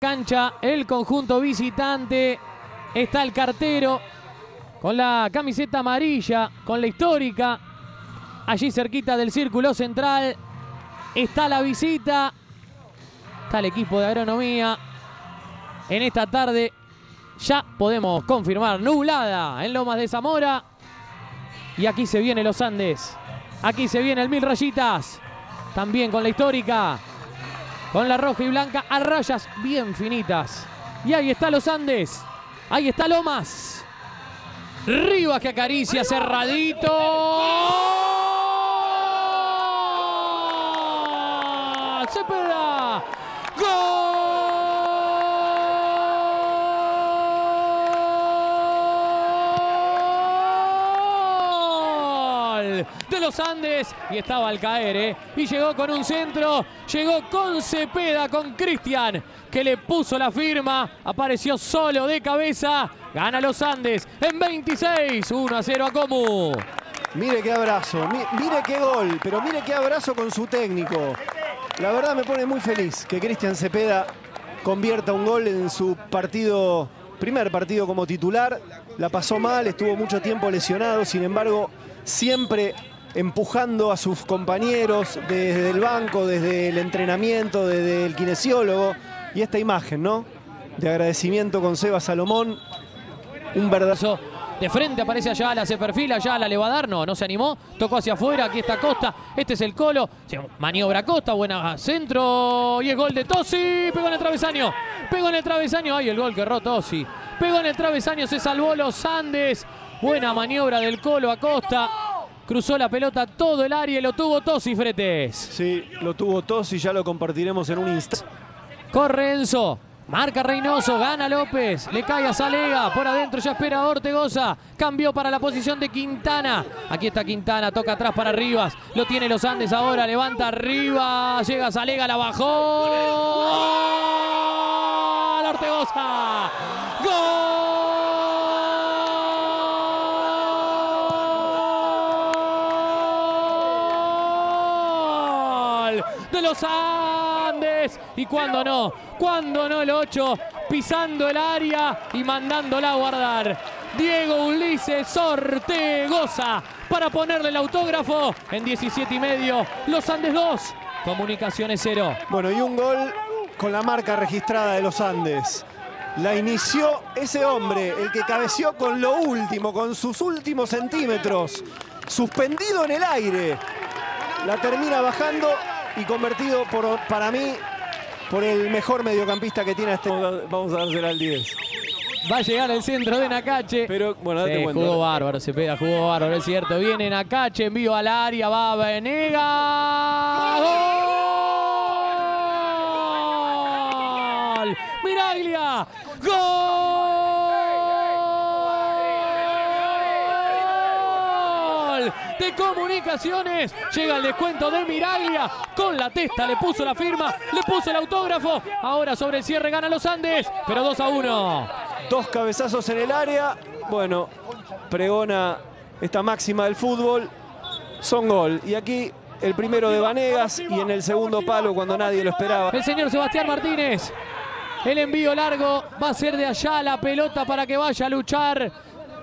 cancha el conjunto visitante. Está el cartero con la camiseta amarilla, con la histórica. Allí cerquita del círculo central está la visita. Está el equipo de agronomía. En esta tarde ya podemos confirmar nublada en Lomas de Zamora. Y aquí se viene los Andes. Aquí se viene el Mil Rayitas. También con la histórica con la roja y blanca a rayas bien finitas. Y ahí está los Andes. Ahí está Lomas. Rivas que acaricia cerradito. Cepeda. Gol de los Andes y estaba al caer, ¿eh? Y llegó con un centro, llegó con Cepeda, con Cristian, que le puso la firma, apareció solo de cabeza, gana los Andes en 26, 1 a 0 a Comu. Mire qué abrazo, mi- mire qué gol, pero mire qué abrazo con su técnico. La verdad me pone muy feliz que Cristian Cepeda convierta un gol en su partido, primer partido como titular. La pasó mal, estuvo mucho tiempo lesionado, sin embargo, siempre empujando a sus compañeros desde el banco, desde el entrenamiento, desde el kinesiólogo. Y esta imagen, ¿no? De agradecimiento con Seba Salomón. Un verdadero... De frente aparece Ayala, se perfila, Ayala le va a dar, no, no se animó, tocó hacia afuera, aquí está Costa, este es el Colo, maniobra Costa, buena centro, y es gol de Tosi, pegó en el travesaño, pegó en el travesaño, ay el gol que erró Tosi, pegó en el travesaño, se salvó los Andes, buena maniobra del Colo a Costa, cruzó la pelota todo el área y lo tuvo Tosi Fretes. Sí, lo tuvo Tos y ya lo compartiremos en un instante. Corre Enzo. Marca Reynoso, gana López, le cae a Salega, por adentro ya espera a Ortegoza, cambió para la posición de Quintana, aquí está Quintana, toca atrás para Rivas, lo tiene los Andes ahora, levanta arriba, llega Salega, la bajó, ¡Gol! Ortegoza, gol de los Andes. Y cuando no, cuando no el 8, pisando el área y mandándola a guardar. Diego Ulises Ortegoza para ponerle el autógrafo en 17 y medio. Los Andes 2, Comunicaciones 0. Bueno, y un gol con la marca registrada de los Andes. La inició ese hombre, el que cabeció con lo último, con sus últimos centímetros, suspendido en el aire. La termina bajando y convertido por, para mí por el mejor mediocampista que tiene este. Vamos a dársela al 10. Va a llegar el centro de Nakache. Pero, bueno, date Sí, cuenta. jugó bárbaro, se pega, jugó bárbaro, es cierto. Viene Nakache, envío al área, va Venega. ¡Gol! ¡Miraglia! ¡Gol! De comunicaciones. Llega el descuento de Miraglia. Con la testa le puso la firma, le puso el autógrafo. Ahora sobre el cierre gana los Andes, pero 2 a 1. Dos cabezazos en el área. Bueno, pregona esta máxima del fútbol. Son gol. Y aquí el primero de Vanegas y en el segundo palo cuando nadie lo esperaba. El señor Sebastián Martínez. El envío largo va a ser de allá la pelota para que vaya a luchar.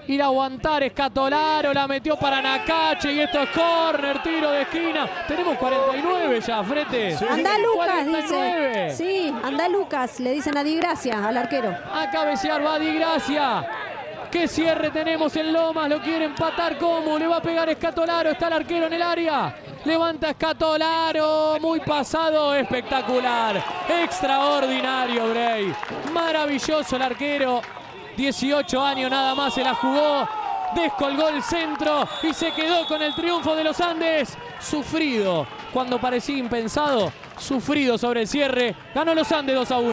Ir a aguantar Escatolaro, la metió para Nakache y esto es córner, tiro de esquina. Tenemos 49 ya, Frete. Anda Lucas, 49. dice. Sí, anda Lucas, le dicen a Di Gracia, al arquero. A cabecear va Di Gracia. ¿Qué cierre tenemos en Lomas? Lo quiere empatar como. Le va a pegar Escatolaro. Está el arquero en el área. Levanta Escatolaro. Muy pasado. Espectacular. Extraordinario, Bray. Maravilloso el arquero. 18 años nada más se la jugó. Descolgó el centro y se quedó con el triunfo de los Andes. Sufrido cuando parecía impensado. Sufrido sobre el cierre. Ganó los Andes 2 a 1.